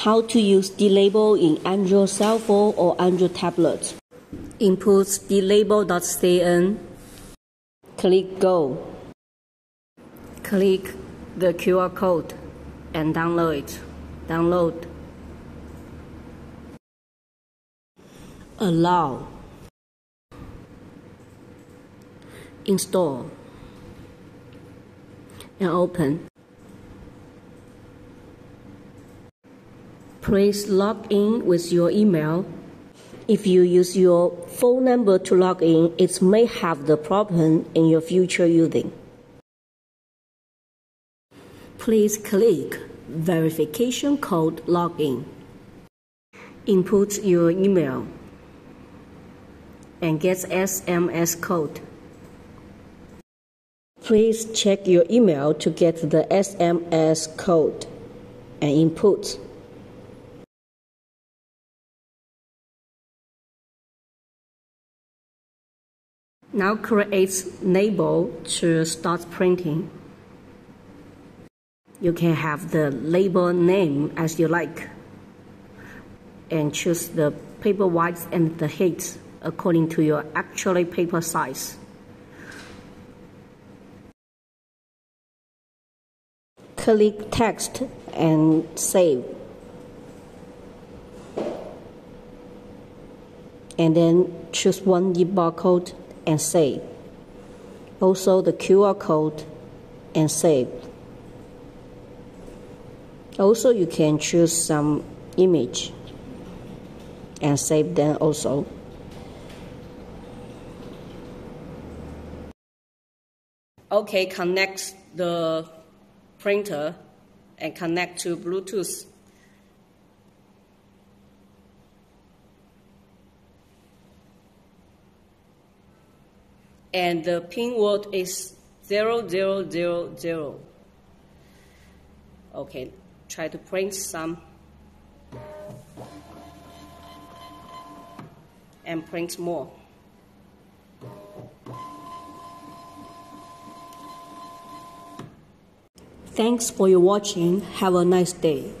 How to use Dlabel in Android cell phone or Android tablet. Input dlabel.cn. Click Go. Click the QR code and download. Download. Allow. Install. And open. Please log in with your email. If you use your phone number to log in, it may have the problem in your future using. Please click Verification Code Login. Input your email and get SMS code. Please check your email to get the SMS code and input. Now create label to start printing. You can have the label name as you like and choose the paper width and the height according to your actual paper size. Click text and save. And then choose one debug code and save. Also the QR code and save. Also you can choose some image and save them also. Okay, connect the printer and connect to Bluetooth. And the pin word is 0000. Okay, try to print some and print more. Thanks for your watching. Have a nice day.